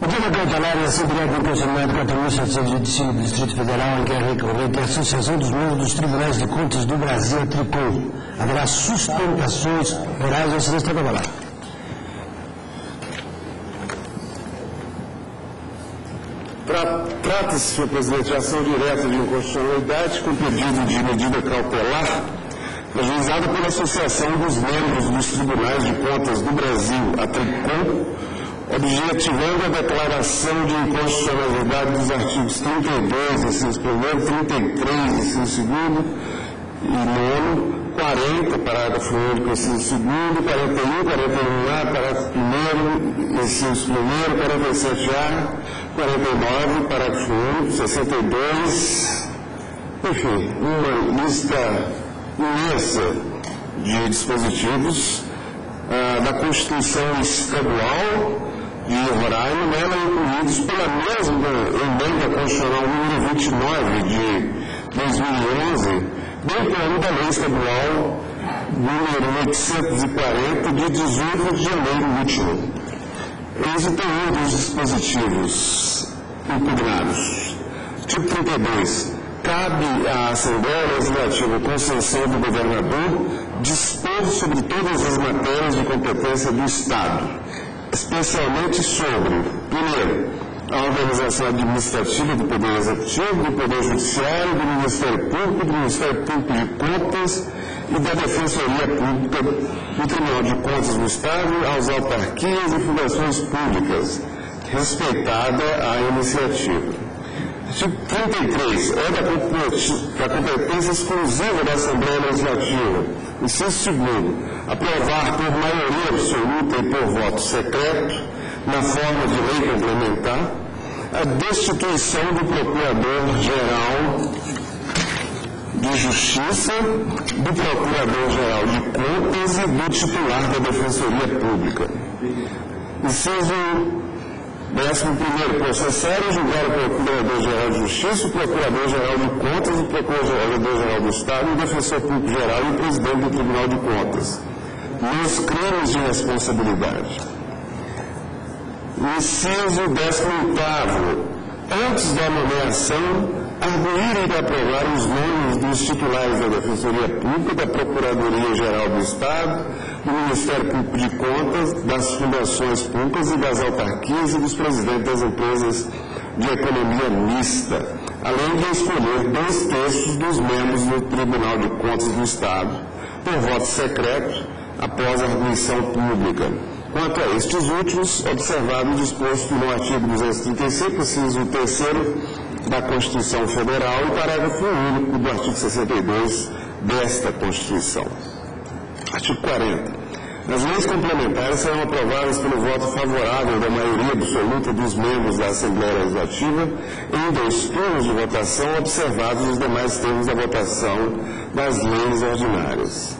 O cautelar da Assembleia Constitucional 4.785 do Distrito Federal, em que é recorrente a Associação dos Membros dos Tribunais de Contas do Brasil, a TRICOM. Haverá sustentações orais ao Silêncio Trabalhar. Trata-se, senhor presidente, de ação direta de inconstitucionalidade com pedido de medida cautelar ajuizada pela Associação dos Membros dos Tribunais de Contas do Brasil, a TRICOM, objetivando a declaração de inconstitucionalidade dos artigos 32, inciso 1, 33, inciso 2 e 9, 40, parágrafo único, inciso 2, 41, 41A, parágrafo 1, inciso 1, 47A, 49, parágrafo único, 62, enfim, uma lista imensa de dispositivos ah, da Constituição Estadual de Roraima, nela incluídos pela mesma emenda constitucional número 29 de 2011, bem como da lei estadual número 840 de 18 de janeiro último. Esse tem um dos dispositivos impugnados. Tipo 32. Cabe à Assembleia Legislativa, com sanção do governador, dispor sobre todas as matérias de competência do Estado, especialmente sobre, primeiro, a organização administrativa do Poder Executivo, do Poder Judiciário, do Ministério Público, do Ministério Público de Contas e da Defensoria Pública do Tribunal de Contas do Estado, às autarquias e fundações públicas, respeitada a iniciativa. Artigo 33 é da, competência exclusiva da Assembleia Legislativa. Inciso segundo, aprovar por maioria absoluta e por voto secreto, na forma de lei complementar, a destituição do Procurador-Geral de Justiça, do Procurador-Geral de Contas e do titular da Defensoria Pública. Inciso Décimo primeiro, processar e julgar o Procurador-Geral de Justiça, o Procurador-Geral de Contas, o Procurador-Geral do Estado, o Defensor Público-Geral e o Presidente do Tribunal de Contas, nos crimes de responsabilidade. Inciso décimo oitavo, antes da nomeação, arguir e aprovar os nomes dos titulares da Defensoria Pública, da Procuradoria-Geral do Estado, do Ministério Público de Contas, das fundações públicas e das autarquias e dos presidentes das empresas de economia mista, além de escolher dois terços dos membros do Tribunal de Contas do Estado, por voto secreto, após a arguição pública. Quanto a estes últimos, observado o disposto no artigo 235, inciso 3 da Constituição Federal e parágrafo único do artigo 62 desta Constituição. Artigo 40. As leis complementares serão aprovadas pelo voto favorável da maioria absoluta dos membros da Assembleia Legislativa em dois turnos de votação, observados os demais termos da votação das leis ordinárias.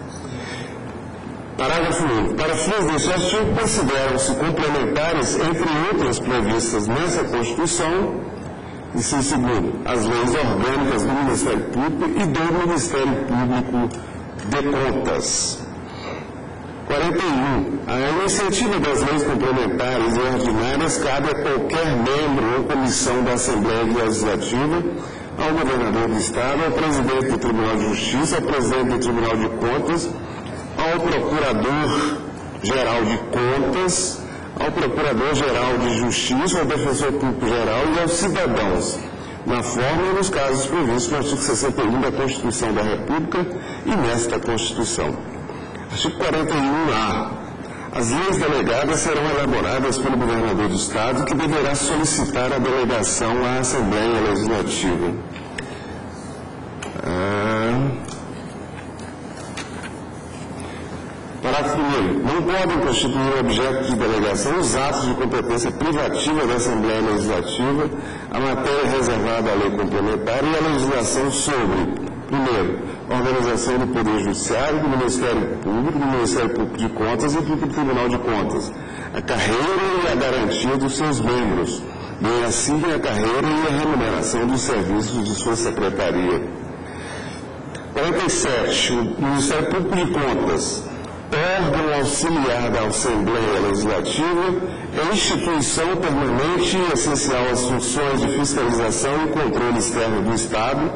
Parágrafo 1. Para fins deste artigo, consideram-se complementares, entre outras previstas nessa Constituição, inciso segundo, as leis orgânicas do Ministério Público e do Ministério Público de Contas. 41. A iniciativa das leis complementares e ordinárias cabe a qualquer membro ou comissão da Assembleia Legislativa, ao governador do Estado, ao presidente do Tribunal de Justiça, ao presidente do Tribunal de Contas, ao procurador-geral de Contas, ao procurador-geral de Justiça, ao defensor público-geral e aos cidadãos, na forma e nos casos previstos no artigo 61 da Constituição da República e nesta Constituição. Artigo 41A. As leis delegadas serão elaboradas pelo governador do Estado, que deverá solicitar a delegação à Assembleia Legislativa. Ah. Parágrafo 1. Não podem constituir objeto de delegação os atos de competência privativa da Assembleia Legislativa, a matéria reservada à lei complementar e a legislação sobre, primeiro, organização do Poder Judiciário, do Ministério Público, do Ministério Público de Contas e do Tribunal de Contas, a carreira e a garantia dos seus membros, bem assim a carreira e a remuneração dos serviços de sua secretaria. 47. O Ministério Público de Contas órgão auxiliar da Assembleia Legislativa, é instituição permanente e essencial às funções de fiscalização e controle externo do Estado,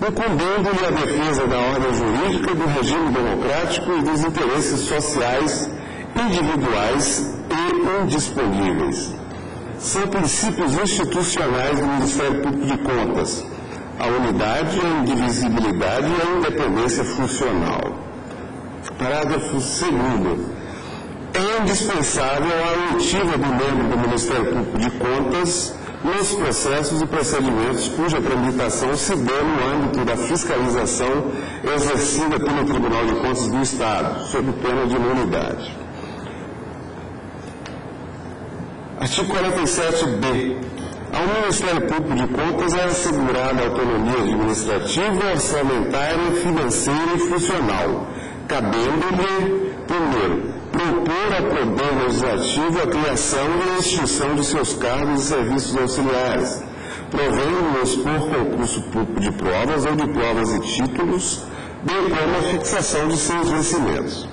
incumbendo-lhe a defesa da ordem jurídica, do regime democrático e dos interesses sociais individuais e indisponíveis. São princípios institucionais do Ministério Público de Contas, a unidade, a indivisibilidade e a independência funcional. Parágrafo 2 é indispensável a oitiva do membro do Ministério Público de Contas nos processos e procedimentos cuja tramitação se dê no âmbito da fiscalização exercida pelo Tribunal de Contas do Estado, sob pena de nulidade. Artigo 47b. Ao Ministério Público de Contas é assegurada autonomia administrativa, orçamentária, financeira e funcional, cabendo-lhe, primeiro, propor ao Poder Legislativo a criação e a extinção de seus cargos e serviços auxiliares, provendo-nos por concurso público de provas ou de provas e títulos, bem como a fixação de seus vencimentos.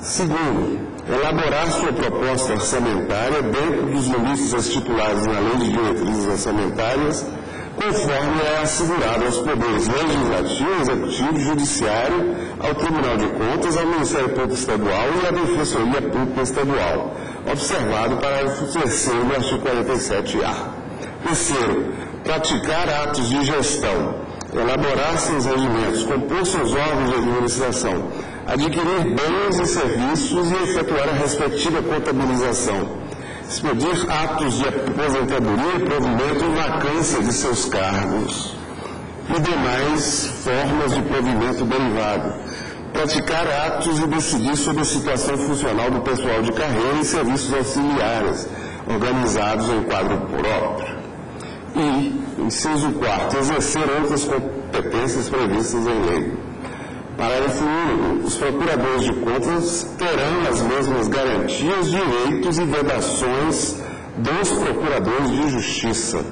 Segundo, elaborar sua proposta orçamentária dentro dos limites estipulados na Lei de Diretrizes Orçamentárias, conforme é assegurado aos poderes legislativo, executivo, judiciário, ao Tribunal de Contas, ao Ministério Público Estadual e à Defensoria Pública Estadual, observado o parágrafo 3 do artigo 47-A. Terceiro, praticar atos de gestão, elaborar seus regimentos, compor seus órgãos de administração, adquirir bens e serviços e efetuar a respectiva contabilização, expedir atos de aposentadoria, provimento e vacância de seus cargos e demais formas de provimento derivado, praticar atos e decidir sobre a situação funcional do pessoal de carreira e serviços auxiliares, organizados em quadro próprio. E, inciso 4, exercer outras competências previstas em lei. Parágrafo único. Os procuradores de contas terão as mesmas garantias, direitos e vedações dos procuradores de justiça.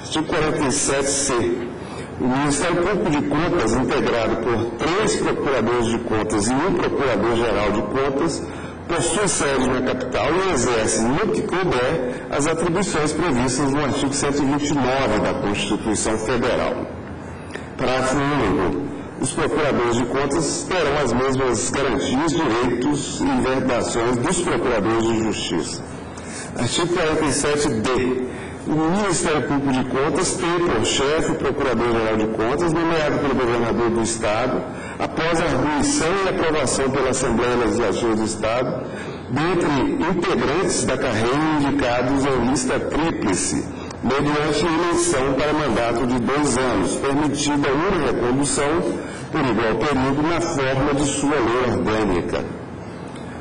Artigo 47c. O Ministério Público de Contas, integrado por três procuradores de contas e um procurador-geral de contas, possui sede na capital e exerce, no que couber, as atribuições previstas no artigo 129 da Constituição Federal. Parágrafo único os procuradores de contas terão as mesmas garantias, direitos e vedações dos procuradores de justiça. Artigo 47d. O Ministério Público de Contas tem por chefe o Procurador-Geral de Contas, nomeado pelo Governador do Estado, após a arguição e aprovação pela Assembleia Legislativa do Estado, dentre integrantes da carreira indicados em lista tríplice, mediante eleição para mandato de dois anos, permitida uma recondução por igual período na forma de sua lei orgânica.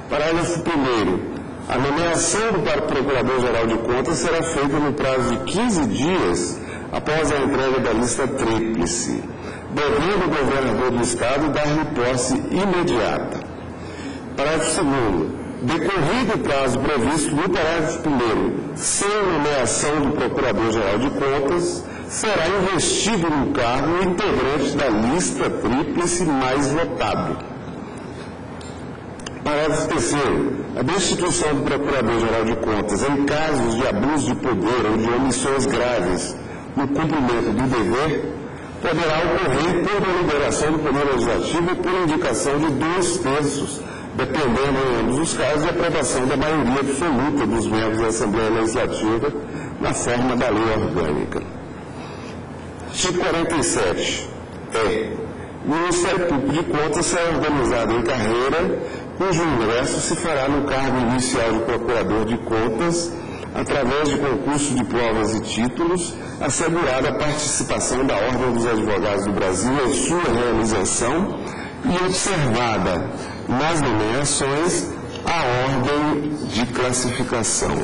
Parágrafo 1 a nomeação do Procurador-Geral de Contas será feita no prazo de 15 dias após a entrega da lista tríplice, devendo o governador do Estado dar-lhe posse imediata. Parágrafo 2 decorrido o prazo previsto no parágrafo 1 sem nomeação do Procurador-Geral de Contas, será investido no cargo integrante da lista tríplice mais votado. Parágrafo 3 A destituição do Procurador-Geral de Contas em casos de abuso de poder ou de omissões graves no cumprimento do dever poderá ocorrer por deliberação do Poder Legislativo por indicação de dois terços dependendo em ambos os casos da aprovação da maioria absoluta dos membros da Assembleia Legislativa na forma da lei orgânica. Artigo 47. É. O Ministério Público de Contas será organizado em carreira, cujo ingresso se fará no cargo inicial de Procurador de Contas, através de concurso de provas e títulos, assegurada a participação da Ordem dos Advogados do Brasil em sua realização e observada nas nomeações a ordem de classificação.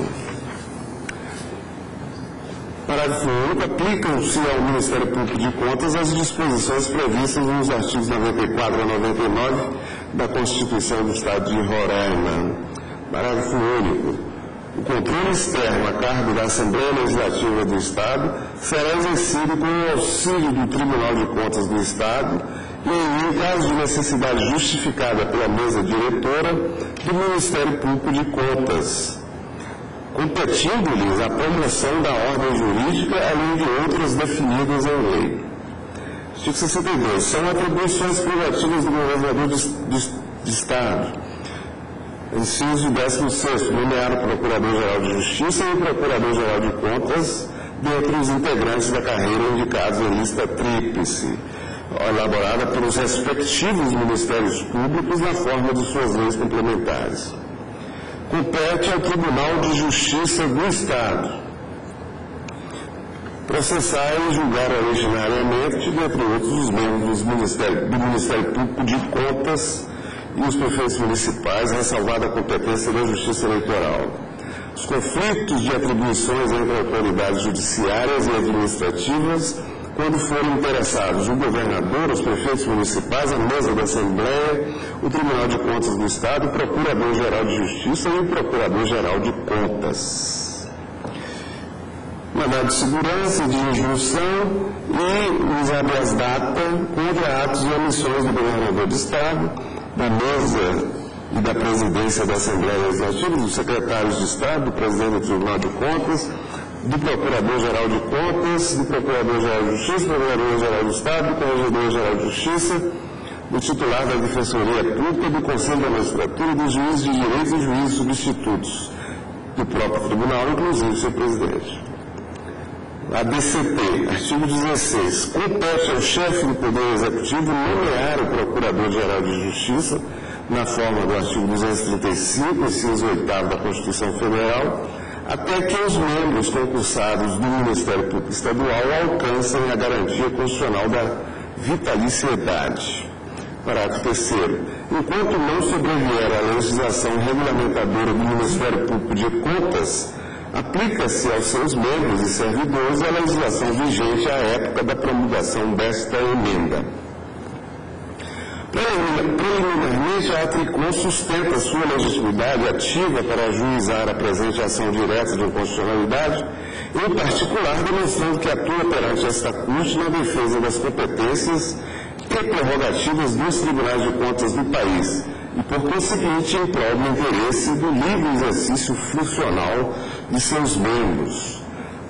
Parágrafo único. Aplicam-se ao Ministério Público de Contas as disposições previstas nos artigos 94 a 99 da Constituição do Estado de Roraima. Parágrafo único. O controle externo a cargo da Assembleia Legislativa do Estado será exercido com o auxílio do Tribunal de Contas do Estado e, em caso de necessidade justificada pela mesa diretora, do Ministério Público de Contas, competindo-lhes a promoção da ordem jurídica, além de outras definidas em lei. Artigo 62. São atribuições privativas do governador de, de, de Estado. Inciso 16. Nomear o Procurador-Geral de Justiça e o Procurador-Geral de Contas dentre os integrantes da carreira indicados em lista tríplice, elaborada pelos respectivos Ministérios Públicos na forma de suas leis complementares. Compete ao Tribunal de Justiça do Estado processar e julgar originariamente, dentre outros, os membros do Ministério, do Ministério Público de Contas e os prefeitos municipais, ressalvada a competência da Justiça Eleitoral. Os conflitos de atribuições entre autoridades judiciárias e administrativas, quando forem interessados o governador, os prefeitos municipais, a mesa da Assembleia, o Tribunal de Contas do Estado, o Procurador-Geral de Justiça e o Procurador-Geral de Contas. Mandado de segurança, de injunção e os habeas data contra atos e omissões do governador de Estado, da mesa e da presidência da Assembleia Legislativa, dos secretários de Estado, do presidente do Tribunal de Contas, do Procurador-Geral de Contas, do Procurador-Geral de Justiça, do Procurador-Geral do Estado, do Corregedor-Geral de Justiça, do titular da Defensoria Pública, do Conselho da Magistratura, dos juízes de direito e juízes substitutos, do próprio Tribunal, inclusive seu presidente. A DCP, artigo 16, compete ao chefe do Poder Executivo nomear o Procurador-Geral de Justiça, na forma do artigo 235, inciso 8 da Constituição Federal, até que os membros concursados do Ministério Público Estadual alcancem a garantia constitucional da vitaliciedade. Parágrafo 3 Enquanto não sobrevier a legislação regulamentadora do Ministério Público de Contas, aplica-se aos seus membros e servidores a legislação vigente à época da promulgação desta emenda. Preliminarmente, a Atricom sustenta sua legitimidade ativa para ajuizar a presente ação direta de inconstitucionalidade, em particular demonstrando que atua perante esta Corte na defesa das competências e prerrogativas dos tribunais de contas do país, e, por conseguinte, em prol do interesse do livre exercício funcional de seus membros.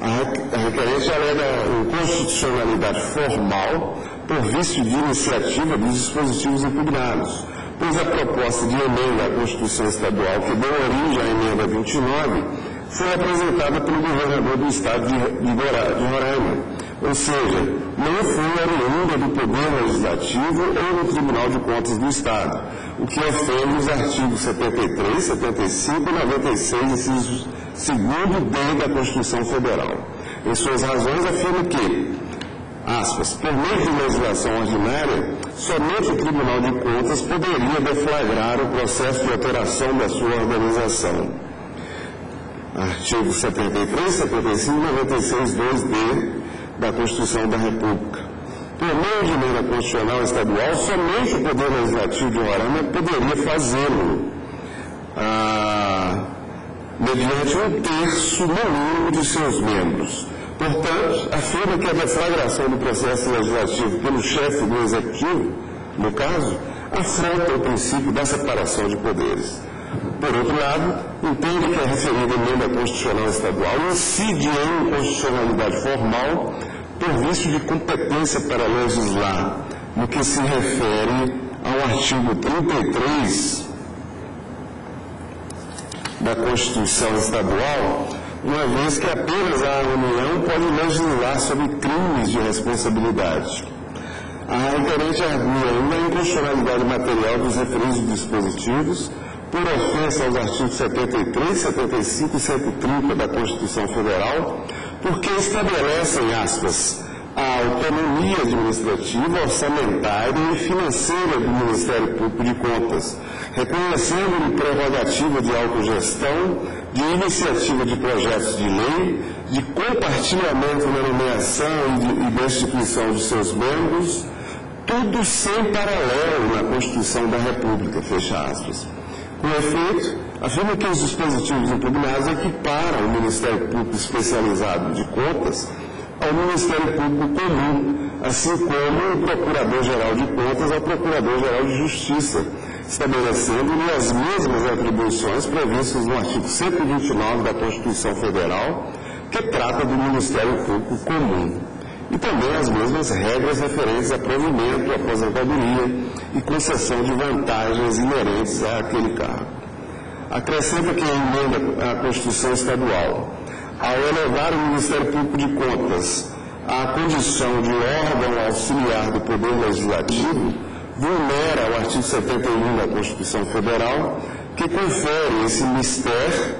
A requerente alega inconstitucionalidade formal por vício de iniciativa dos dispositivos impugnados, pois a proposta de emenda à Constituição Estadual que deu origem à emenda 29 foi apresentada pelo governador do estado de, Roraima, ou seja, não foi oriunda do Poder Legislativo ou do Tribunal de Contas do Estado, o que ofende os artigos 73, 75 e 96, incisos 2 D da Constituição Federal. Em suas razões, afirma que, aspas, por meio de legislação ordinária, somente o Tribunal de Contas poderia deflagrar o processo de alteração da sua organização. Artigo 73, 75 e 96, 2D da Constituição da República. Por meio de emenda constitucional estadual, somente o Poder Legislativo de Roraima poderia fazê-lo, ah, mediante um terço no mínimo de seus membros. Portanto, afirma que a deflagração do processo legislativo pelo chefe do Executivo, no caso, afronta o princípio da separação de poderes. Por outro lado, entende que a referida emenda constitucional estadual incide em inconstitucionalidade formal por vício de competência para legislar, no que se refere ao artigo 33 da Constituição Estadual, uma vez que apenas a União pode legislar sobre crimes de responsabilidade. A referente ainda a inconstitucionalidade material dos referidos dispositivos, por ofensa aos artigos 73, 75 e 130 da Constituição Federal, porque estabelecem, aspas, a autonomia administrativa, orçamentária e financeira do Ministério Público de Contas, reconhecendo-lhe prerrogativa de autogestão, de iniciativa de projetos de lei, de compartilhamento na nomeação e, de, destituição de seus membros, tudo sem paralelo na Constituição da República, fecha aspas. Com efeito, afirma que os dispositivos impugnados equiparam o Ministério Público Especializado de Contas ao Ministério Público Comum, assim como o Procurador-Geral de Contas ao Procurador-Geral de Justiça, estabelecendo-lhe as mesmas atribuições previstas no artigo 129 da Constituição Federal, que trata do Ministério Público Comum, e também as mesmas regras referentes a provimento, aposentadoria e concessão de vantagens inerentes àquele cargo. Acrescenta que a emenda à Constituição Estadual, ao elevar o Ministério Público de Contas à condição de órgão auxiliar do Poder Legislativo, vulnera o artigo 71 da Constituição Federal, que confere esse mistério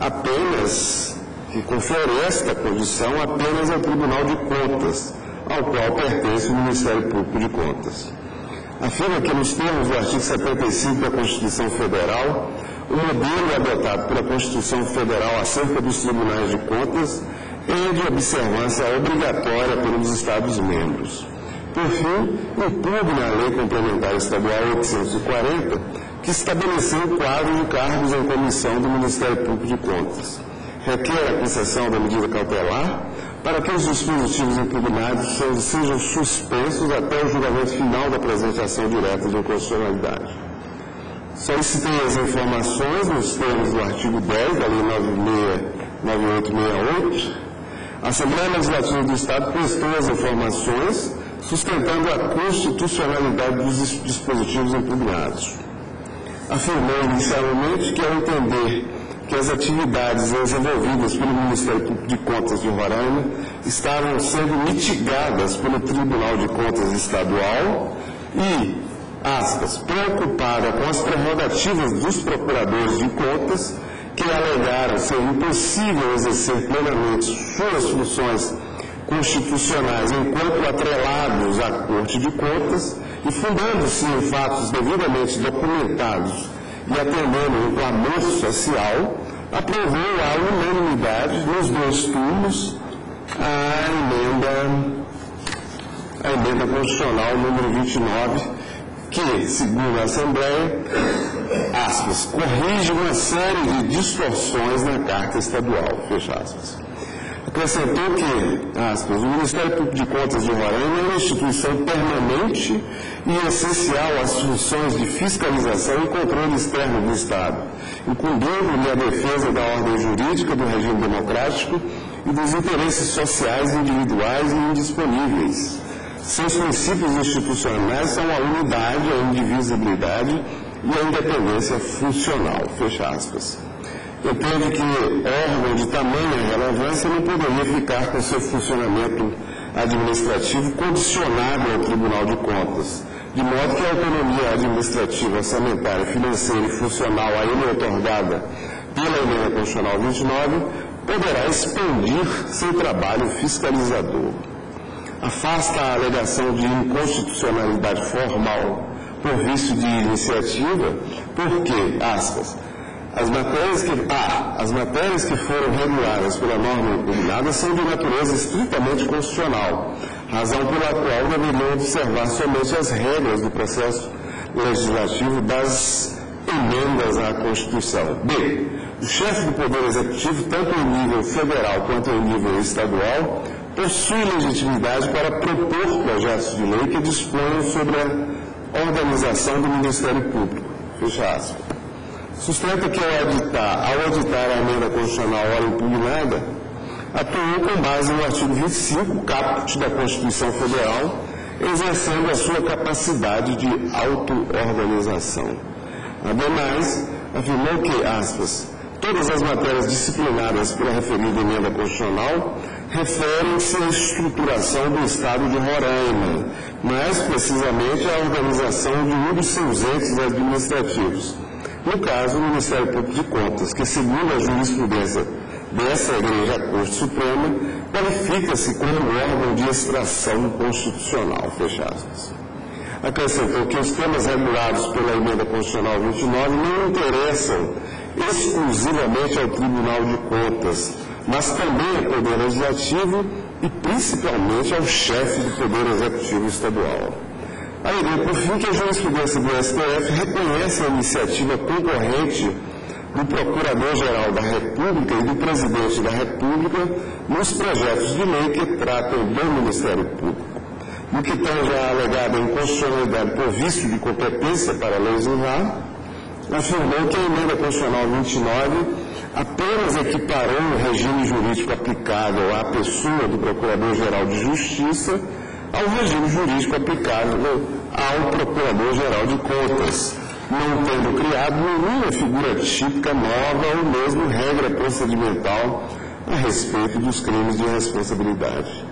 apenas, que confere esta condição apenas ao Tribunal de Contas, ao qual pertence o Ministério Público de Contas. Afirma que, nos termos do artigo 75 da Constituição Federal, o modelo adotado pela Constituição Federal acerca dos tribunais de contas é de observância obrigatória pelos Estados-membros. Por fim, impugna a Lei Complementar Estadual 840, que estabeleceu o quadro de cargos em comissão do Ministério Público de Contas. Requer a concessão da medida cautelar para que os dispositivos impugnados sejam suspensos até o julgamento final da apresentação direta de inconstitucionalidade. Solicitei as informações nos termos do artigo 10 da Lei 9868. A Assembleia Legislativa do Estado prestou as informações sustentando a constitucionalidade dos dispositivos impugnados. Afirmou inicialmente que, ao entender que as atividades desenvolvidas pelo Ministério Público de Contas de Roraima estavam sendo mitigadas pelo Tribunal de Contas Estadual e, aspas, preocupada com as prerrogativas dos procuradores de contas, que alegaram ser impossível exercer plenamente suas funções constitucionais enquanto atrelados à Corte de Contas e fundando-se em fatos devidamente documentados e atendendo um clamor social, aprovou a unanimidade nos dois turnos a emenda, a emenda constitucional número 29, que, segundo a Assembleia, aspas, corrige uma série de distorções na Carta Estadual, fecha aspas acrescentou que, aspas, o Ministério Público de Contas de Roraima é uma instituição permanente e essencial às funções de fiscalização e controle externo do Estado, incumbindo-lhe a defesa da ordem jurídica do regime democrático e dos interesses sociais individuais e indisponíveis. Seus princípios institucionais são a unidade, a indivisibilidade e a independência funcional. Fecha aspas entende que órgão de tamanha relevância não poderia ficar com seu funcionamento administrativo condicionado ao Tribunal de Contas, de modo que a autonomia administrativa, orçamentária, financeira e funcional a ele otorgada pela emenda constitucional 29 poderá expandir seu trabalho fiscalizador. Afasta a alegação de inconstitucionalidade formal por vício de iniciativa, porque, aspas, as matérias que, ah, as matérias que foram reguladas pela norma impugnada são de natureza estritamente constitucional, razão pela qual deveriam observar somente as regras do processo legislativo das emendas à Constituição. B. O chefe do Poder Executivo, tanto em nível federal quanto em nível estadual, possui legitimidade para propor projetos de lei que disponham sobre a organização do Ministério Público. Fecha aspas sustenta que ao auditar, ao auditar a emenda constitucional ora impugnada, atuou com base no artigo 25, caput da Constituição Federal, exercendo a sua capacidade de auto-organização. Ademais, afirmou que, aspas, todas as matérias disciplinadas pela referida emenda constitucional referem-se à estruturação do Estado de Roraima, mais precisamente à organização de um dos seus entes administrativos, no caso, o Ministério Público de Contas, que, segundo a jurisprudência dessa Igreja Corte Suprema, qualifica-se como órgão de extração constitucional. Fechados. Acrescentou que os temas regulados pela emenda constitucional 29 não interessam exclusivamente ao Tribunal de Contas, mas também ao Poder Legislativo e principalmente ao chefe do Poder Executivo Estadual. Alegou, por fim, que a jurisprudência do STF reconhece a iniciativa concorrente do Procurador-Geral da República e do Presidente da República nos projetos de lei que tratam do Ministério Público. No que tange a alegada inconstitucionalidade por vício de competência para legislar, afirmou que a emenda constitucional 29 apenas equiparou o regime jurídico aplicável à pessoa do Procurador-Geral de Justiça ao regime jurídico aplicável ao Procurador-Geral de Contas, não tendo criado nenhuma figura típica nova ou mesmo regra procedimental a respeito dos crimes de responsabilidade.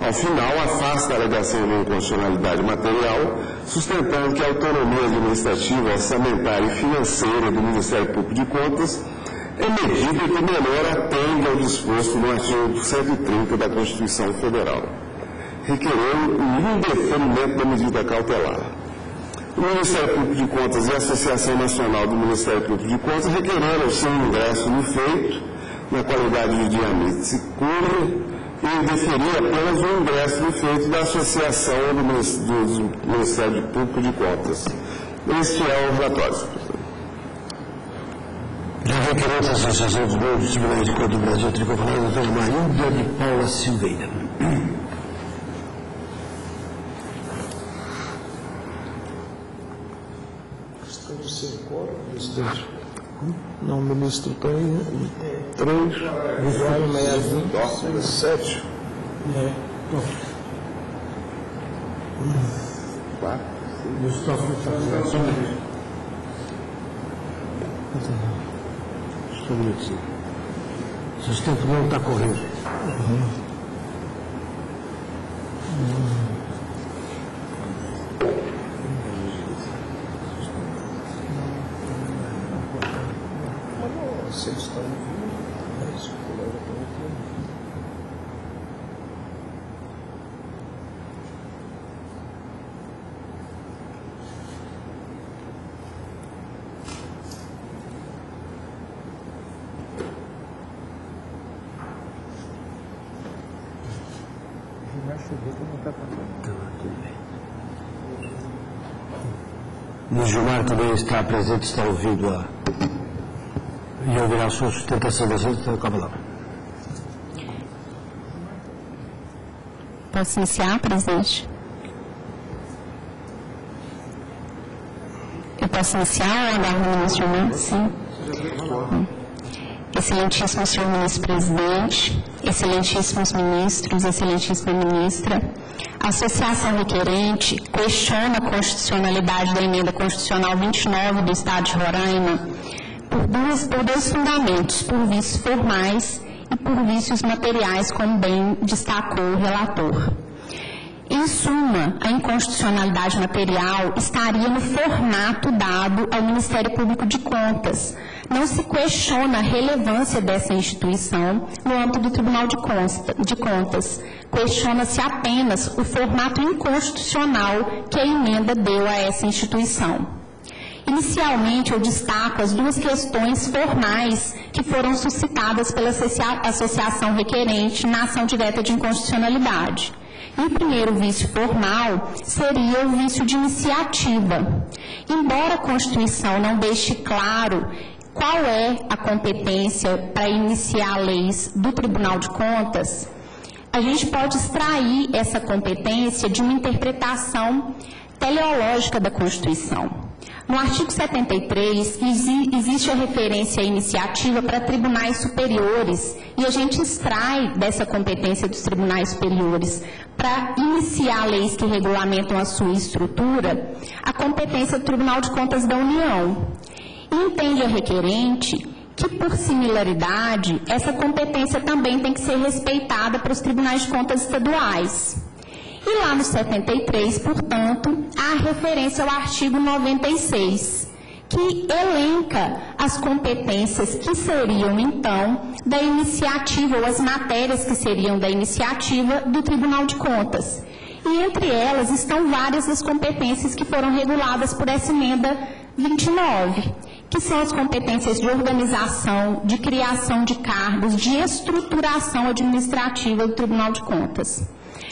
Ao final, afasta a alegação de inconstitucionalidade material, sustentando que a autonomia administrativa, orçamentária e financeira do Ministério Público de Contas é medida que melhor atende ao disposto no artigo 130 da Constituição Federal, requerendo o indeferimento da medida cautelar. O Ministério Público de Contas e a Associação Nacional do Ministério Público de Contas requereram o seu ingresso no feito, na qualidade de diamante curre, e deferir apenas o ingresso no feito da Associação do Ministério Público de Contas. Este é o relatório. Já requerente a Associação dos Bons Tribunais de Contas do Brasil, tricofalar, doutora Marília de Paula Silveira. Presidente. Não, ministro tem três, vai meia sete. É. Quatro. Gustavo minutinho. Seus tempos não está correndo. Uhum. Vocês estão ouvindo? É isso que o colega está ouvindo. O Gilmar também está presente, está ouvindo a. E ouvirá a sua sustentação da gente, então acaba lá. Posso iniciar, presidente? Eu posso iniciar ou aguardo o ministro Gilmar? Sim. Excelentíssimo senhor ministro-presidente, excelentíssimos ministros, excelentíssima ministra, a associação requerente questiona a constitucionalidade da emenda constitucional 29 do Estado de Roraima por, por dois fundamentos, por vícios formais e por vícios materiais, como bem destacou o relator. Em suma, a inconstitucionalidade material estaria no formato dado ao Ministério Público de Contas. Não se questiona a relevância dessa instituição no âmbito do Tribunal de, Contas. Questiona-se apenas o formato inconstitucional que a emenda deu a essa instituição. Inicialmente, eu destaco as duas questões formais que foram suscitadas pela associação requerente na ação direta de inconstitucionalidade. E o primeiro vício formal seria o vício de iniciativa. Embora a Constituição não deixe claro qual é a competência para iniciar leis do Tribunal de Contas, a gente pode extrair essa competência de uma interpretação teleológica da Constituição. No artigo 73, existe a referência à iniciativa para tribunais superiores, e a gente extrai dessa competência dos tribunais superiores para iniciar leis que regulamentam a sua estrutura, a competência do Tribunal de Contas da União. Entende a requerente que, por similaridade, essa competência também tem que ser respeitada para os tribunais de contas estaduais. E lá no 73, portanto, há referência ao artigo 96, que elenca as competências que seriam, então, da iniciativa, ou as matérias que seriam da iniciativa do Tribunal de Contas. E entre elas estão várias das competências que foram reguladas por essa emenda 29, que são as competências de organização, de criação de cargos, de estruturação administrativa do Tribunal de Contas.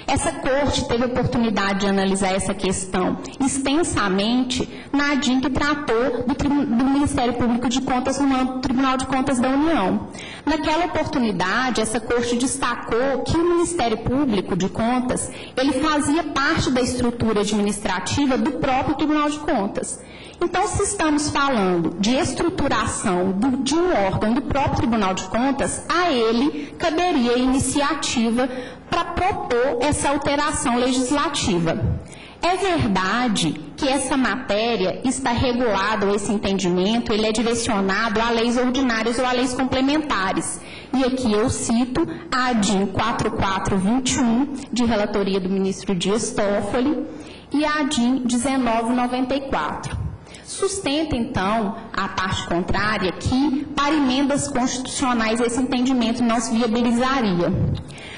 Essa corte teve oportunidade de analisar essa questão extensamente na ADIM que tratou do, do Ministério Público de Contas no Tribunal de Contas da União. Naquela oportunidade, essa corte destacou que o Ministério Público de Contas, ele fazia parte da estrutura administrativa do próprio Tribunal de Contas. Então, se estamos falando de estruturação do, de um órgão do próprio Tribunal de Contas, a ele caberia a iniciativa para propor essa alteração legislativa. É verdade que essa matéria está regulada, esse entendimento, ele é direcionado a leis ordinárias ou a leis complementares. E aqui eu cito a ADIM 4421, de relatoria do ministro Dias Toffoli, e a ADIM 1994. Sustenta, então, a parte contrária que, para emendas constitucionais, esse entendimento não se viabilizaria.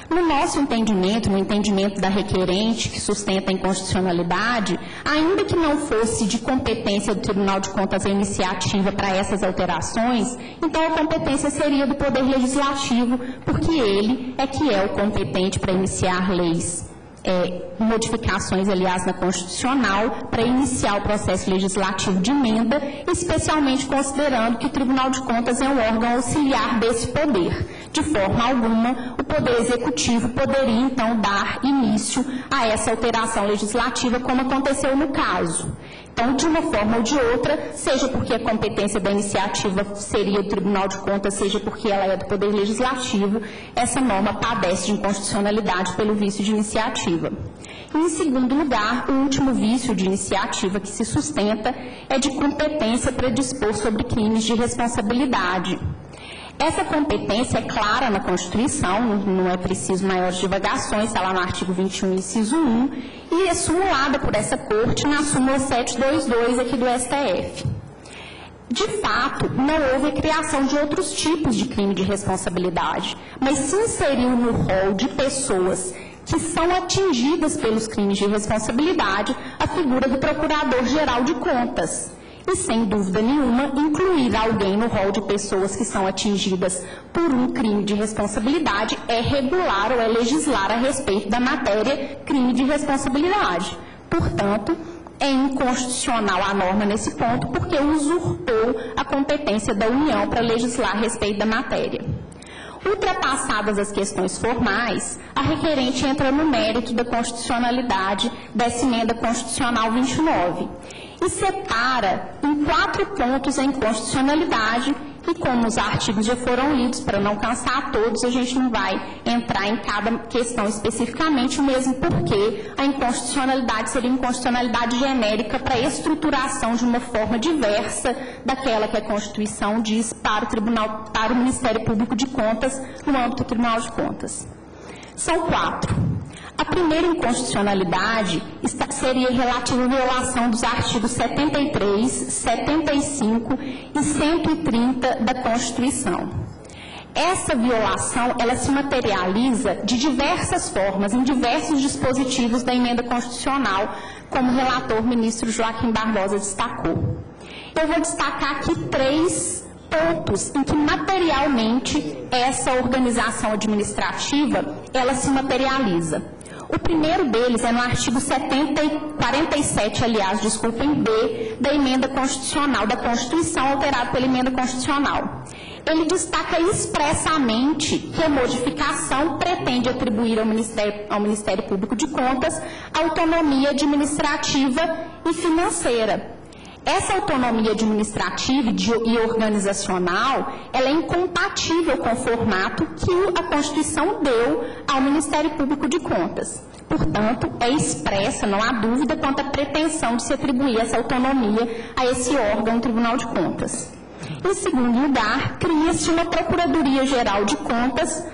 No nosso entendimento, no entendimento da requerente, que sustenta a inconstitucionalidade, ainda que não fosse de competência do Tribunal de Contas a iniciativa para essas alterações, então a competência seria do Poder Legislativo, porque ele é que é o competente para iniciar leis é, modificações, aliás, na Constitucional, para iniciar o processo legislativo de emenda, especialmente considerando que o Tribunal de Contas é um órgão auxiliar desse poder. De forma alguma, o Poder Executivo poderia, então, dar início a essa alteração legislativa, como aconteceu no caso. Então, de uma forma ou de outra, seja porque a competência da iniciativa seria do Tribunal de Contas, seja porque ela é do Poder Legislativo, essa norma padece de inconstitucionalidade pelo vício de iniciativa. Em segundo lugar, o último vício de iniciativa que se sustenta é de competência para dispor sobre crimes de responsabilidade. Essa competência é clara na Constituição, não é preciso maiores divagações, está lá no artigo 21, inciso 1, e é simulada por essa Corte na súmula 722 aqui do STF. De fato, não houve a criação de outros tipos de crime de responsabilidade, mas se inseriu no rol de pessoas que são atingidas pelos crimes de responsabilidade a figura do Procurador-Geral de Contas e, sem dúvida nenhuma, incluir alguém no rol de pessoas que são atingidas por um crime de responsabilidade é regular ou é legislar a respeito da matéria crime de responsabilidade. Portanto, é inconstitucional a norma nesse ponto, porque usurpou a competência da União para legislar a respeito da matéria. Ultrapassadas as questões formais, a requerente entra no mérito da constitucionalidade dessa emenda constitucional 29 e separa em quatro pontos a inconstitucionalidade e como os artigos já foram lidos, para não cansar todos, a gente não vai entrar em cada questão especificamente, mesmo porque a inconstitucionalidade seria inconstitucionalidade genérica para a estruturação de uma forma diversa daquela que a Constituição diz para o Tribunal, para o Ministério Público de Contas, no âmbito do Tribunal de Contas. São quatro. A primeira inconstitucionalidade seria relativa à violação dos artigos 73, 75 e 130 da Constituição. Essa violação, ela se materializa de diversas formas, em diversos dispositivos da emenda constitucional, como o relator ministro Joaquim Barbosa destacou. Eu vou destacar aqui três pontos em que materialmente essa organização administrativa, ela se materializa. O primeiro deles é no artigo 70 47, aliás, desculpem, B, da emenda constitucional, da Constituição alterada pela emenda constitucional. Ele destaca expressamente que a modificação pretende atribuir ao Ministério, ao Ministério Público de Contas autonomia administrativa e financeira essa autonomia administrativa e organizacional, ela é incompatível com o formato que a Constituição deu ao Ministério Público de Contas. Portanto, é expressa, não há dúvida quanto à pretensão de se atribuir essa autonomia a esse órgão, o Tribunal de Contas. Em segundo lugar, cria-se uma Procuradoria-Geral de Contas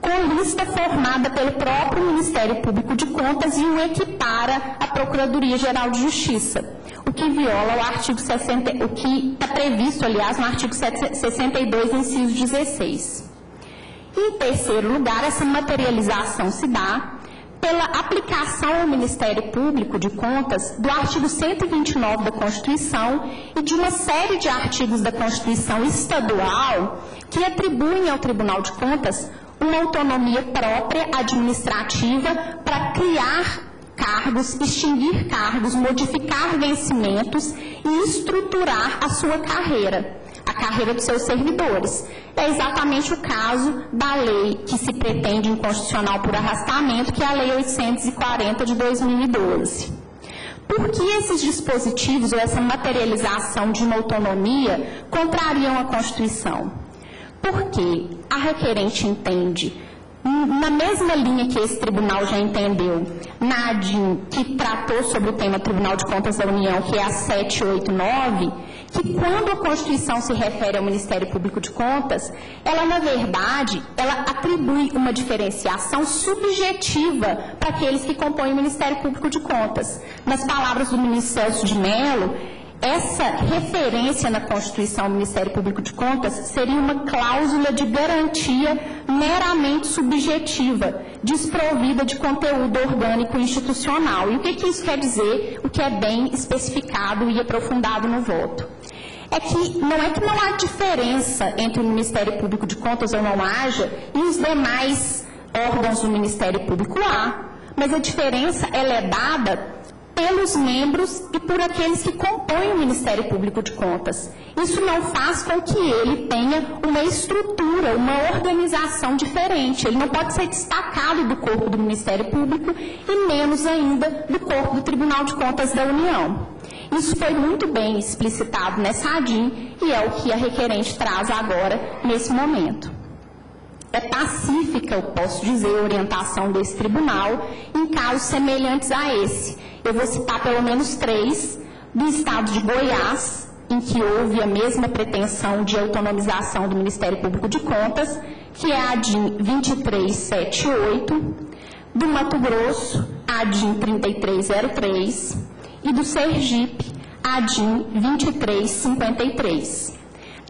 com lista formada pelo próprio Ministério Público de Contas e o equipara à Procuradoria-Geral de Justiça o que viola o artigo 60, o que está previsto, aliás, no artigo 62, inciso 16. Em terceiro lugar, essa materialização se dá pela aplicação ao Ministério Público de Contas do artigo 129 da Constituição e de uma série de artigos da Constituição estadual que atribuem ao Tribunal de Contas uma autonomia própria administrativa para criar cargos, extinguir cargos, modificar vencimentos e estruturar a sua carreira, a carreira dos seus servidores. É exatamente o caso da lei que se pretende inconstitucional por arrastamento, que é a Lei 840 de 2012. Por que esses dispositivos ou essa materialização de uma autonomia contrariam a Constituição? Porque a requerente entende na mesma linha que esse tribunal já entendeu, na ADIM, que tratou sobre o tema Tribunal de Contas da União, que é a 789, que quando a Constituição se refere ao Ministério Público de Contas, ela, na verdade, ela atribui uma diferenciação subjetiva para aqueles que compõem o Ministério Público de Contas. Nas palavras do ministro Celso de Mello, essa referência na Constituição ao Ministério Público de Contas seria uma cláusula de garantia meramente subjetiva, desprovida de conteúdo orgânico institucional. E o que, que isso quer dizer? O que é bem especificado e aprofundado no voto. É que não é que não há diferença entre o Ministério Público de Contas ou não haja e os demais órgãos do Ministério Público há, mas a diferença ela é dada pelos membros e por aqueles que compõem o Ministério Público de Contas. Isso não faz com que ele tenha uma estrutura, uma organização diferente. Ele não pode ser destacado do corpo do Ministério Público e menos ainda do corpo do Tribunal de Contas da União. Isso foi muito bem explicitado nessa ADIM e é o que a requerente traz agora, nesse momento. É pacífica, eu posso dizer, a orientação desse tribunal em casos semelhantes a esse, eu vou citar pelo menos três do estado de Goiás, em que houve a mesma pretensão de autonomização do Ministério Público de Contas, que é a DIN 2378, do Mato Grosso, a DIN 3303, e do Sergipe, a DIN 2353.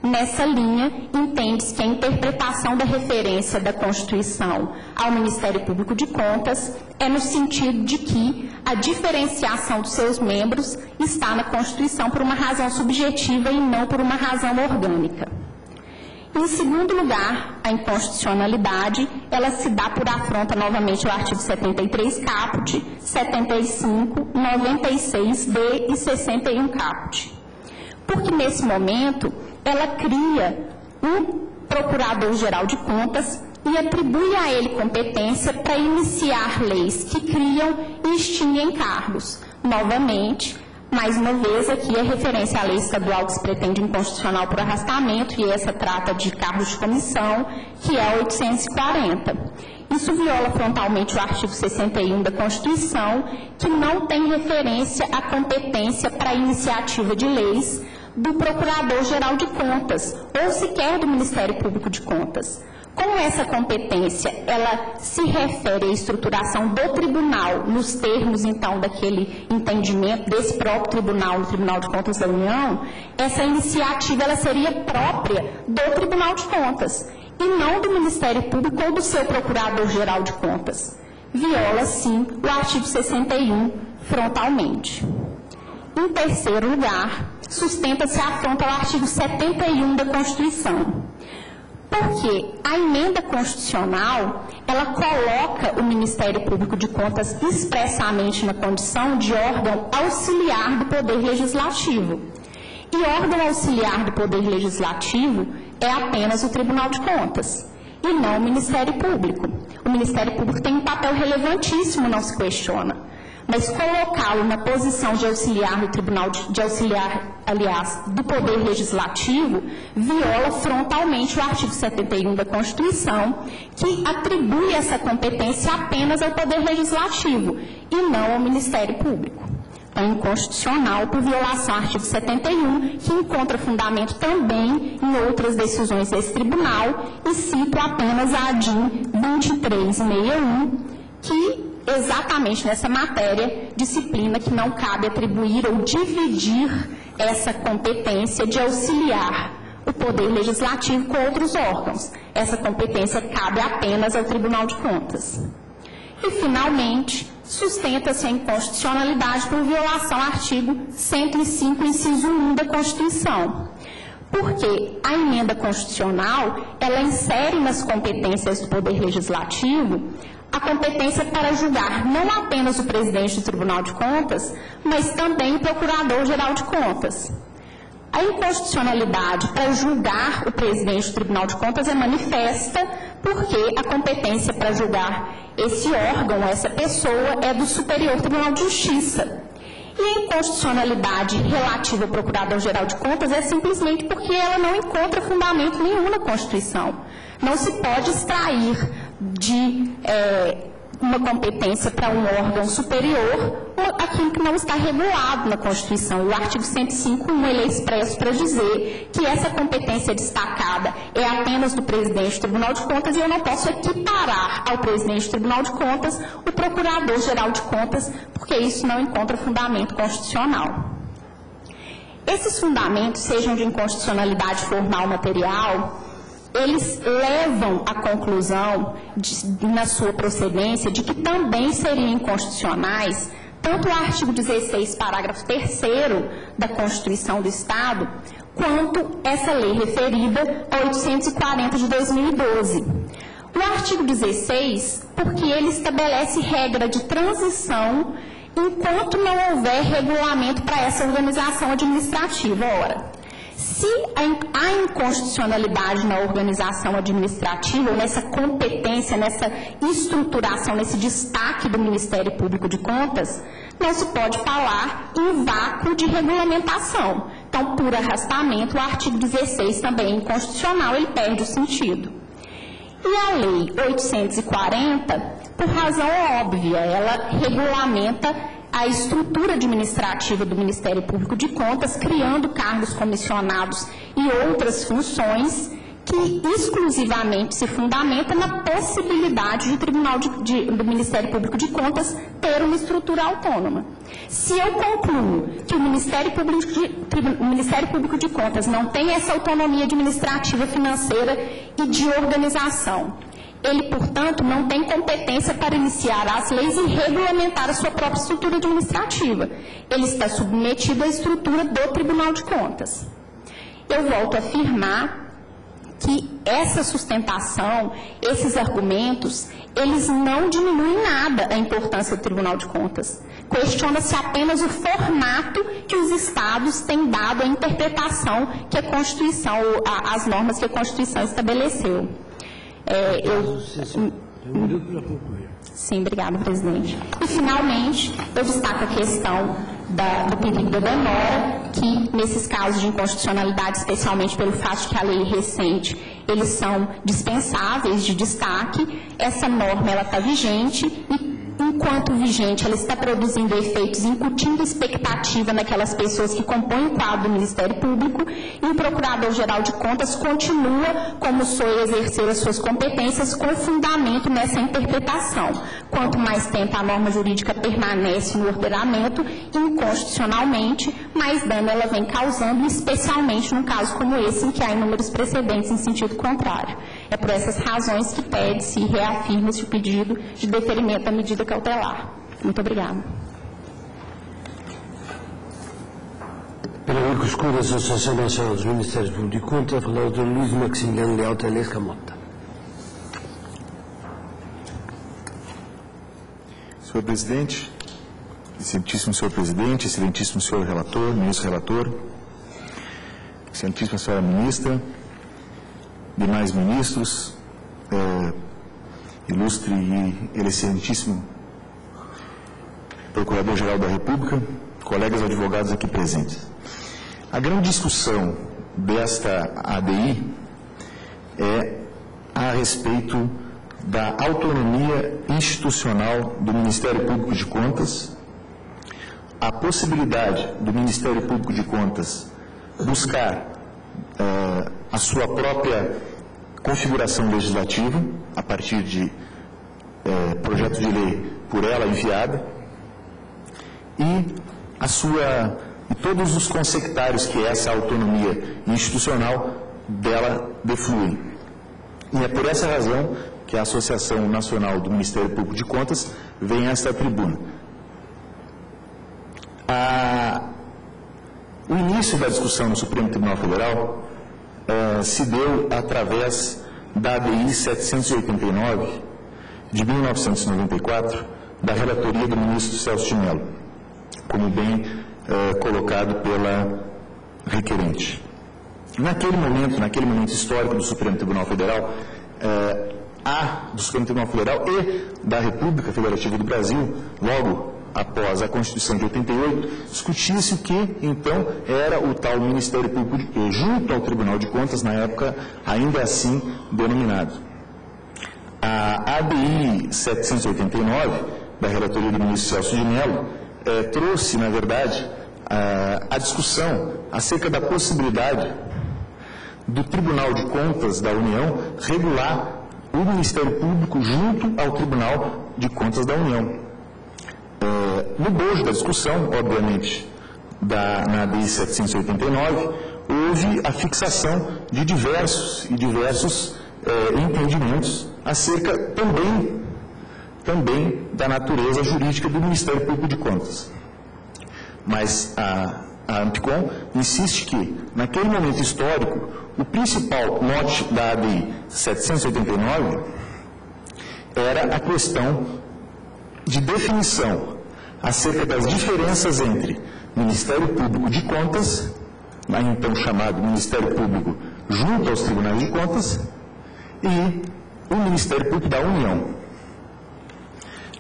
Nessa linha, entende-se que a interpretação da referência da Constituição ao Ministério Público de Contas é no sentido de que a diferenciação dos seus membros está na Constituição por uma razão subjetiva e não por uma razão orgânica. Em segundo lugar, a inconstitucionalidade, ela se dá por afronta novamente ao artigo 73 caput, 75, 96b e 61 caput. Porque nesse momento ela cria um Procurador-Geral de Contas e atribui a ele competência para iniciar leis que criam e extinguem cargos. Novamente, mais uma vez, aqui é referência à lei estadual que se pretende inconstitucional por arrastamento, e essa trata de cargos de comissão, que é a 840. Isso viola frontalmente o artigo 61 da Constituição, que não tem referência à competência para iniciativa de leis, do Procurador-Geral de Contas, ou sequer do Ministério Público de Contas. Como essa competência ela se refere à estruturação do tribunal, nos termos então daquele entendimento desse próprio tribunal, o Tribunal de Contas da União, essa iniciativa ela seria própria do Tribunal de Contas e não do Ministério Público ou do seu Procurador-Geral de Contas. Viola, sim, o artigo 61 frontalmente. Em terceiro lugar, sustenta-se a afronta ao artigo 71 da Constituição. Porque a emenda constitucional, ela coloca o Ministério Público de Contas expressamente na condição de órgão auxiliar do Poder Legislativo. E órgão auxiliar do Poder Legislativo é apenas o Tribunal de Contas, e não o Ministério Público. O Ministério Público tem um papel relevantíssimo, não se questiona mas colocá-lo na posição de auxiliar do Tribunal de, auxiliar, aliás, do Poder Legislativo, viola frontalmente o artigo 71 da Constituição, que atribui essa competência apenas ao Poder Legislativo e não ao Ministério Público. É inconstitucional por violação ao artigo 71, que encontra fundamento também em outras decisões desse tribunal, e cito apenas a ADIM 2361, que exatamente nessa matéria, disciplina que não cabe atribuir ou dividir essa competência de auxiliar o Poder Legislativo com outros órgãos. Essa competência cabe apenas ao Tribunal de Contas. E, finalmente, sustenta-se a inconstitucionalidade por violação ao artigo 105, inciso 1 da Constituição. porque a emenda constitucional, ela insere nas competências do Poder Legislativo a competência para julgar não apenas o presidente do Tribunal de Contas, mas também o Procurador-Geral de Contas. A inconstitucionalidade para julgar o presidente do Tribunal de Contas é manifesta porque a competência para julgar esse órgão, essa pessoa, é do Superior Tribunal de Justiça. E a inconstitucionalidade relativa ao Procurador-Geral de Contas é simplesmente porque ela não encontra fundamento nenhum na Constituição. Não se pode extrair de é, uma competência para um órgão superior aquilo que não está regulado na Constituição. O artigo 105.1 ele é expresso para dizer que essa competência destacada é apenas do presidente do Tribunal de Contas e eu não posso equiparar ao presidente do Tribunal de Contas o Procurador-Geral de Contas, porque isso não encontra fundamento constitucional. Esses fundamentos, sejam de inconstitucionalidade formal material, eles levam à conclusão, de, na sua procedência, de que também seriam inconstitucionais tanto o artigo 16, parágrafo 3 da Constituição do Estado, quanto essa lei referida a 840 de 2012. O artigo 16, porque ele estabelece regra de transição enquanto não houver regulamento para essa organização administrativa. Ora, se há inconstitucionalidade na organização administrativa, ou nessa competência, nessa estruturação, nesse destaque do Ministério Público de Contas, não se pode falar em vácuo de regulamentação. Então, por arrastamento, o artigo 16 também é inconstitucional, ele perde o sentido. E a Lei 840, por razão óbvia, ela regulamenta a estrutura administrativa do Ministério Público de Contas, criando cargos comissionados e outras funções que exclusivamente se fundamenta na possibilidade de Tribunal de, de, do Ministério Público de Contas ter uma estrutura autônoma. Se eu concluo que o Ministério Público de, o Ministério Público de Contas não tem essa autonomia administrativa, financeira e de organização, ele, portanto, não tem competência para iniciar as leis e regulamentar a sua própria estrutura administrativa. Ele está submetido à estrutura do Tribunal de Contas. Eu volto a afirmar que essa sustentação, esses argumentos, eles não diminuem nada a importância do Tribunal de Contas. Questiona-se apenas o formato que os estados têm dado à interpretação que a Constituição, as normas que a Constituição estabeleceu. É, eu, Sim, obrigado, presidente. E, finalmente, eu destaco a questão da, do perigo da demora, que nesses casos de inconstitucionalidade, especialmente pelo fato de que a lei recente, eles são dispensáveis de destaque. Essa norma ela está vigente enquanto vigente, ela está produzindo efeitos, incutindo expectativa naquelas pessoas que compõem o quadro do Ministério Público, e o Procurador-Geral de Contas continua, como sou exercer as suas competências, com fundamento nessa interpretação. Quanto mais tempo a norma jurídica permanece no ordenamento, inconstitucionalmente, mais dano ela vem causando, especialmente num caso como esse, em que há inúmeros precedentes em sentido contrário. É por essas razões que pede-se e reafirma-se o pedido de deferimento da medida cautelar. Muito obrigada. Pela Mercoscura, Associação Nacional dos Ministérios Públicos de Conta, falar o Dr. Luís Maximiliano Leal Telesca Mota. Senhor Presidente, excelentíssimo senhor Presidente, excelentíssimo senhor Relator, Ministro Relator, excelentíssima senhora Ministra, demais ministros, é, ilustre e excelentíssimo Procurador-Geral da República, colegas advogados aqui presentes. A grande discussão desta ADI é a respeito da autonomia institucional do Ministério Público de Contas, a possibilidade do Ministério Público de Contas buscar uh, a sua própria configuração legislativa, a partir de uh, projeto de lei por ela enviada, e a sua e todos os consectários que essa autonomia institucional dela defluem. E é por essa razão que a Associação Nacional do Ministério Público de Contas vem a esta tribuna. A, o início da discussão no Supremo Tribunal Federal eh, se deu através da ADI 789 de 1994, da relatoria do ministro Celso de Mello, como bem eh, colocado pela requerente. Naquele momento, naquele momento histórico do Supremo Tribunal Federal, eh, a do Supremo Tribunal Federal e da República Federativa do Brasil, logo após a Constituição de 88, discutia-se o que, então, era o tal Ministério Público eh, junto ao Tribunal de Contas, na época ainda assim denominado. A ABI 789, da relatoria do ministro Celso de Mello, eh, trouxe, na verdade, a, a discussão acerca da possibilidade do Tribunal de Contas da União regular o Ministério Público junto ao Tribunal de Contas da União. É, no bojo da discussão, obviamente, da, na ADI 789, houve a fixação de diversos e diversos é, entendimentos acerca também, também da natureza jurídica do Ministério Público de Contas. Mas a, a insiste que, naquele momento histórico, o principal mote da ADI 789 era a questão de definição acerca das diferenças entre Ministério Público de Contas, então chamado Ministério Público junto aos Tribunais de Contas, e o Ministério Público da União.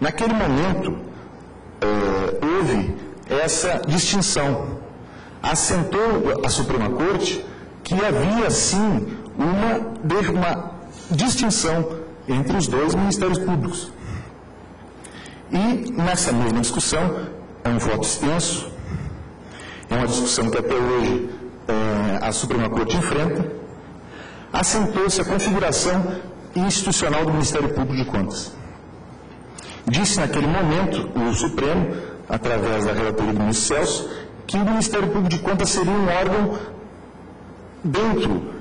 Naquele momento, eh, houve essa distinção. Assentou a Suprema Corte que havia, sim, uma, uma distinção entre os dois ministérios públicos. E, nessa mesma discussão, é um voto extenso, é uma discussão que até hoje é, a Suprema Corte enfrenta, assentou-se a configuração institucional do Ministério Público de Contas. Disse naquele momento o Supremo, através da relatoria do ministro Celso, que o Ministério Público de Contas seria um órgão dentro,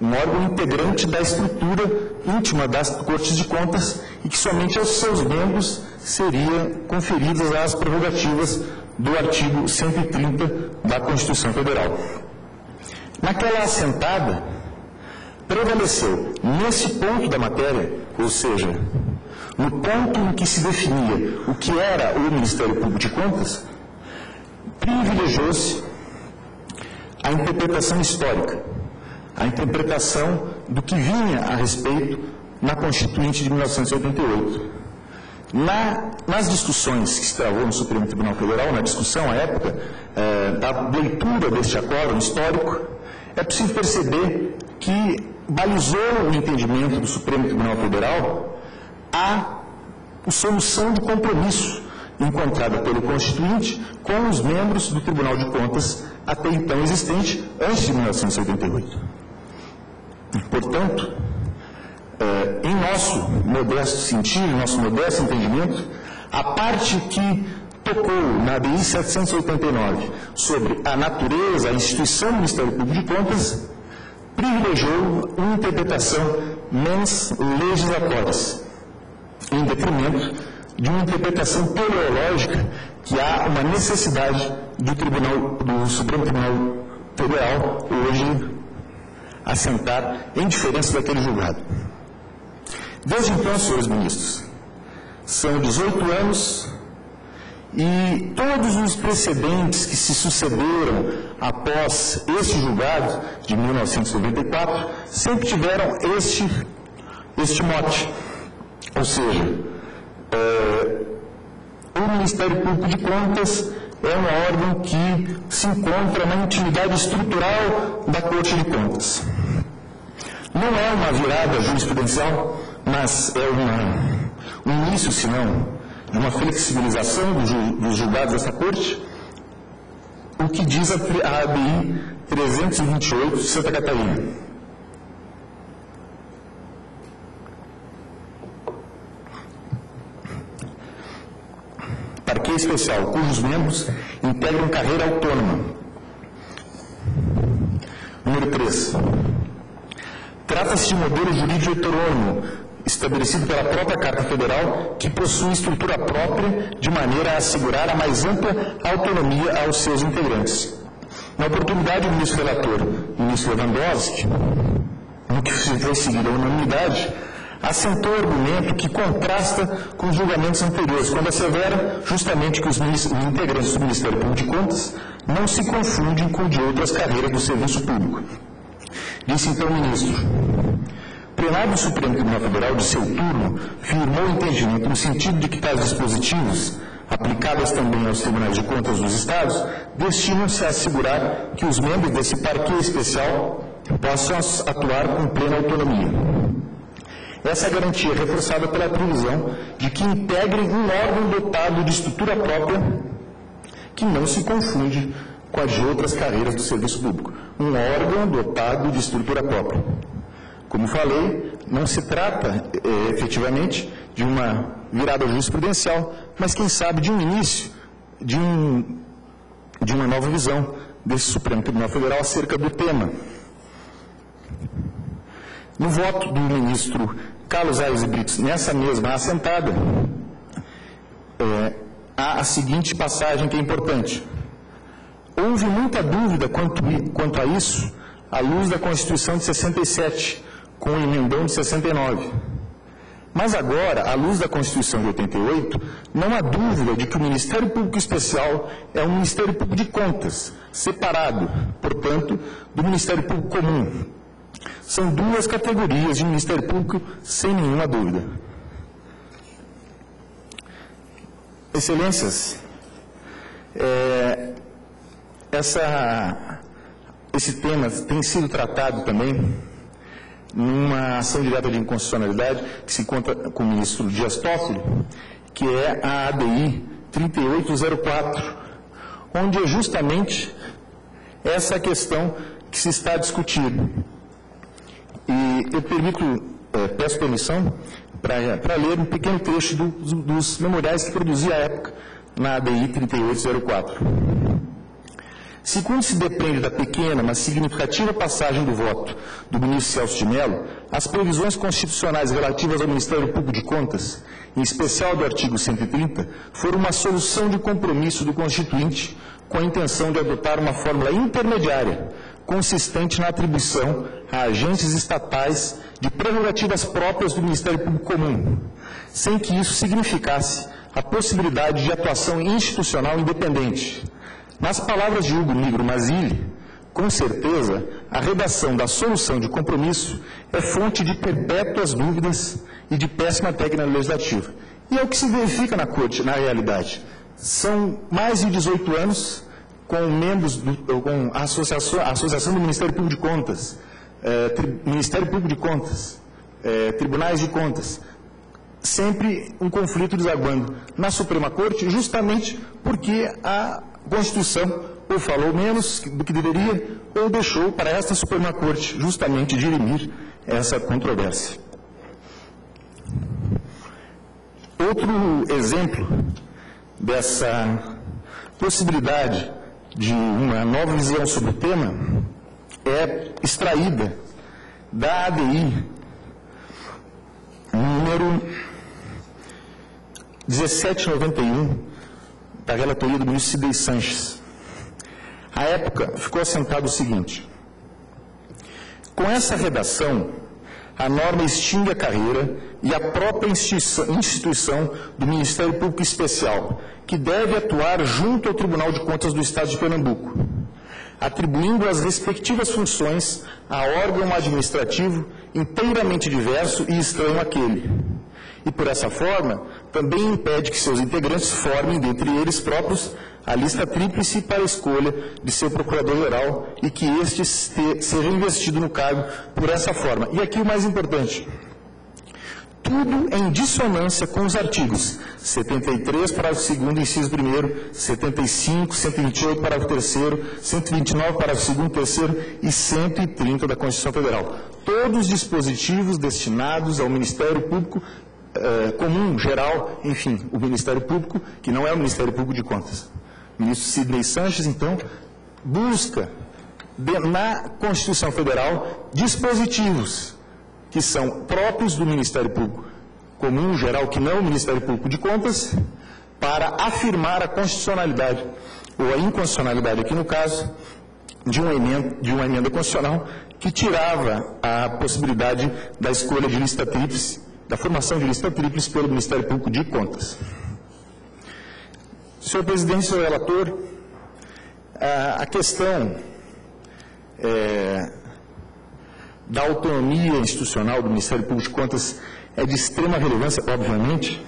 um órgão integrante da estrutura íntima das Cortes de Contas e que somente aos seus membros seriam conferidas as prerrogativas do artigo 130 da Constituição Federal. Naquela assentada, prevaleceu nesse ponto da matéria, ou seja, no ponto em que se definia o que era o Ministério Público de Contas, privilegiou-se a interpretação histórica, a interpretação do que vinha a respeito na Constituinte de 1988. Na, nas discussões que se travou no Supremo Tribunal Federal, na discussão à época eh, da leitura deste acordo histórico, é possível perceber que balizou o entendimento do Supremo Tribunal Federal a, solução de compromisso encontrada pelo Constituinte com os membros do Tribunal de Contas até então existente, antes de 1988. Portanto, eh, em nosso modesto sentido, nosso modesto entendimento, a parte que tocou na ABI 789 sobre a natureza, a instituição do Ministério Público de Contas, privilegiou uma interpretação mens legislatórias, em detrimento de uma interpretação teleológica que há uma necessidade do, tribunal, do Supremo Tribunal Federal hoje assentar em diferença daquele julgado. Desde então, senhores ministros, são 18 anos e todos os precedentes que se sucederam após este julgado de 1994 sempre tiveram este, este mote. Ou seja, é, o Ministério Público de Contas é um órgão que se encontra na intimidade estrutural da Corte de Contas. Não é uma virada jurisprudencial, mas é uma, um início, se não, de uma flexibilização dos julgados dessa Corte, o que diz a, a ABI 328 de Santa Catarina. Especial, cujos membros integram carreira autônoma. Número 3. Trata-se de modelo jurídico heterônomo, estabelecido pela própria Carta Federal, que possui estrutura própria de maneira a assegurar a mais ampla autonomia aos seus integrantes. Na oportunidade, o ministro relator, o ministro Lewandowski, no que foi seguido a unanimidade, assentou argumento que contrasta com os julgamentos anteriores, quando assevera justamente que os, integrantes do Ministério Público de Contas não se confundem com de outras carreiras do serviço público. Disse então o ministro, plenário do Supremo Tribunal Federal, de seu turno, firmou o entendimento no sentido de que tais dispositivos, aplicados também aos tribunais de contas dos Estados, destinam-se a assegurar que os membros desse parquê especial possam atuar com plena autonomia. Essa garantia é reforçada pela previsão de que integrem um órgão dotado de estrutura própria que não se confunde com as de outras carreiras do serviço público. Um órgão dotado de estrutura própria. Como falei, não se trata é, efetivamente de uma virada jurisprudencial, mas quem sabe de um início de, um, de uma nova visão desse Supremo Tribunal Federal acerca do tema. No voto do ministro Carlos Aires Brito, nessa mesma assentada, é, há a seguinte passagem que é importante. Houve muita dúvida quanto, quanto a isso à luz da Constituição de 67, com o emendão de 69. Mas agora, à luz da Constituição de 88, não há dúvida de que o Ministério Público Especial é um Ministério Público de Contas, separado, portanto, do Ministério Público Comum, são duas categorias de Ministério Público, sem nenhuma dúvida. Excelências, é, essa, esse tema tem sido tratado também numa ação direta de inconstitucionalidade que se conta com o ministro Dias Toffoli, que é a ADI 3804, onde é justamente essa questão que se está discutindo. E eu permito, é, peço permissão para ler um pequeno trecho do, dos memoriais que produzi à época na ADI 3804. Segundo se depende da pequena, mas significativa passagem do voto do ministro Celso de Mello, as previsões constitucionais relativas ao Ministério Público de Contas, em especial do artigo 130, foram uma solução de compromisso do Constituinte com a intenção de adotar uma fórmula intermediária consistente na atribuição a agentes estatais de prerrogativas próprias do Ministério Público Comum, sem que isso significasse a possibilidade de atuação institucional independente. Nas palavras de Hugo Nigro Mazzilli, com certeza, a redação da solução de compromisso é fonte de perpétuas dúvidas e de péssima técnica legislativa. E é o que se verifica na Corte, na realidade. São mais de 18 anos com membros, do, com a associação, a associação do Ministério Público de Contas, é, tri, Ministério Público de Contas, é, Tribunais de Contas, sempre um conflito desaguando na Suprema Corte, justamente porque a Constituição ou falou menos do que deveria, ou deixou para esta Suprema Corte justamente dirimir essa controvérsia. Outro exemplo dessa possibilidade de uma nova visão sobre o tema é extraída da ADI número 1791, da relatoria do ministro Sidney Sanches. À época, ficou assentado o seguinte: com essa redação, a norma extingue a carreira e a própria instituição do Ministério Público Especial, que deve atuar junto ao Tribunal de Contas do Estado de Pernambuco, atribuindo as respectivas funções a órgão administrativo inteiramente diverso e estranho àquele. E, por essa forma, também impede que seus integrantes formem, dentre eles próprios, a lista tríplice para escolha de seu procurador-geral e que este seja investido no cargo por essa forma. E aqui o mais importante, tudo em dissonância com os artigos 73, parágrafo 2 inciso 1 75, 128, parágrafo 3 129, parágrafo 2 3 e 130 da Constituição Federal. Todos dispositivos destinados ao Ministério Público eh, Comum, geral, enfim, o Ministério Público, que não é o Ministério Público de Contas ministro Sidney Sanches, então, busca na Constituição Federal dispositivos que são próprios do Ministério Público Comum, geral, que não o Ministério Público de Contas, para afirmar a constitucionalidade, ou a inconstitucionalidade aqui no caso, de uma emenda, de uma emenda constitucional que tirava a possibilidade da escolha de lista tríplice, da formação de lista tríplice pelo Ministério Público de Contas. Senhor presidente, senhor relator, a questão é, da autonomia institucional do Ministério Público de Contas é de extrema relevância, obviamente,